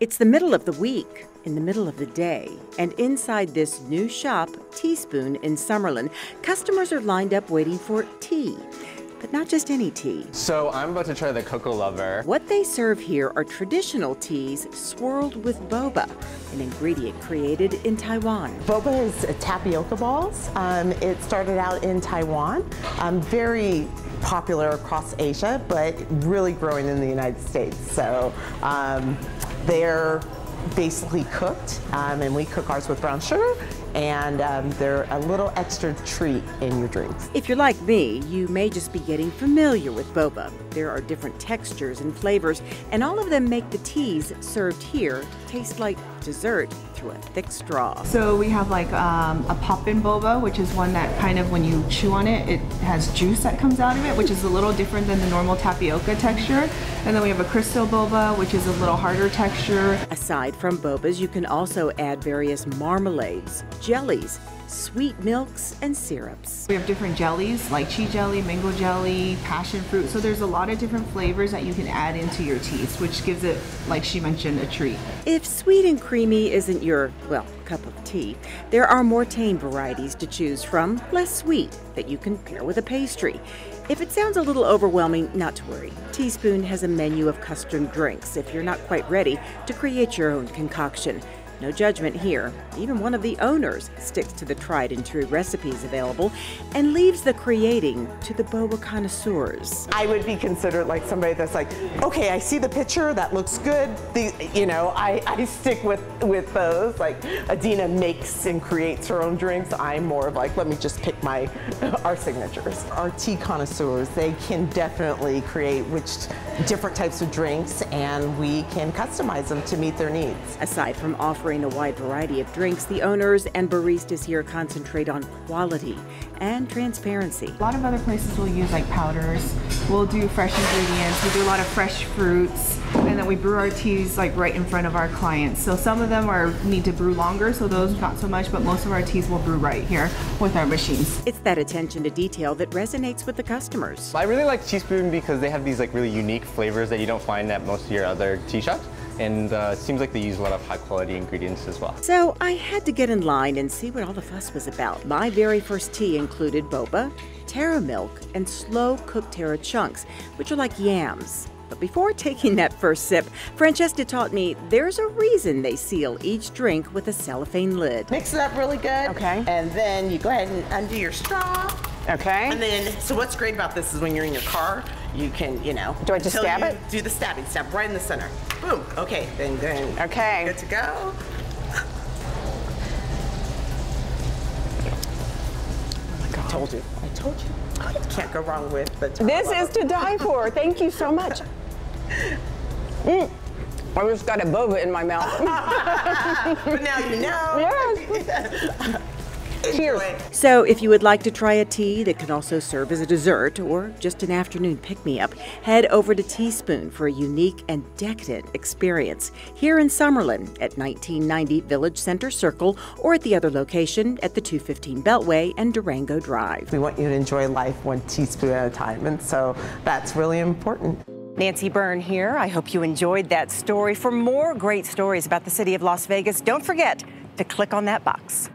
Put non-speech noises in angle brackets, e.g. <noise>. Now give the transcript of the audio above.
It's the middle of the week, in the middle of the day, and inside this new shop, Teaspoon in Summerlin, customers are lined up waiting for tea. But not just any tea. So I'm about to try the Cocoa Lover. What they serve here are traditional teas swirled with boba, an ingredient created in Taiwan. Boba is tapioca balls. Um, it started out in Taiwan, um, very popular across Asia, but really growing in the United States. So um, they're basically cooked, um, and we cook ours with brown sugar, and um, they're a little extra treat in your drinks. If you're like me, you may just be getting familiar with boba. There are different textures and flavors, and all of them make the teas served here taste like dessert through a thick straw. So we have like um, a pop-in boba, which is one that kind of when you chew on it, it has juice that comes out of it, which is a little different than the normal tapioca texture. And then we have a crystal boba, which is a little harder texture. Aside from bobas, you can also add various marmalades, jellies, sweet milks, and syrups. We have different jellies, lychee jelly, mango jelly, passion fruit. So there's a lot of different flavors that you can add into your teas, which gives it, like she mentioned, a treat. If sweet and creamy isn't your, well, cup of tea, there are more tame varieties to choose from, less sweet, that you can pair with a pastry. If it sounds a little overwhelming, not to worry. Teaspoon has a menu of custom drinks if you're not quite ready to create your own concoction. No judgment here. Even one of the owners sticks to the tried and true recipes available and leaves the creating to the boba connoisseurs. I would be considered like somebody that's like, okay, I see the picture, that looks good. The, you know, I, I stick with, with those. Like Adina makes and creates her own drinks. I'm more of like, let me just pick my, <laughs> our signatures. Our tea connoisseurs, they can definitely create which different types of drinks and we can customize them to meet their needs. Aside from offering offering a wide variety of drinks, the owners and baristas here concentrate on quality and transparency. A lot of other places will use like powders. We'll do fresh ingredients. We do a lot of fresh fruits. And then we brew our teas like right in front of our clients. So some of them are need to brew longer, so those not so much, but most of our teas will brew right here with our machines. It's that attention to detail that resonates with the customers. I really like Teaspoon because they have these like really unique flavors that you don't find at most of your other tea shops and uh, it seems like they use a lot of high quality ingredients as well. So I had to get in line and see what all the fuss was about. My very first tea included boba, taro milk, and slow cooked taro chunks, which are like yams. But before <laughs> taking that first sip, Francesca taught me there's a reason they seal each drink with a cellophane lid. Mix it up really good. Okay. And then you go ahead and undo your straw. Okay. And then, so what's great about this is when you're in your car, you can, you know. Do I just stab it? Do the stabbing, stab right in the center. Boom. Okay, then, then. Okay. Good to go. Oh my God. I told you. I told you. Can't go wrong with the. This is to die for. Thank you so much. <laughs> Mm. I just got a boba in my mouth. <laughs> but now you know. <laughs> Yes. Cheers. So, if you would like to try a tea that can also serve as a dessert or just an afternoon pick me up, head over to Teaspoon for a unique and decadent experience here in Summerlin at 1990 Village Center Circle or at the other location at the 215 Beltway and Durango Drive. We want you to enjoy life one teaspoon at a time, and so that's really important. Nancy Byrne here. I hope you enjoyed that story. For more great stories about the city of Las Vegas, don't forget to click on that box.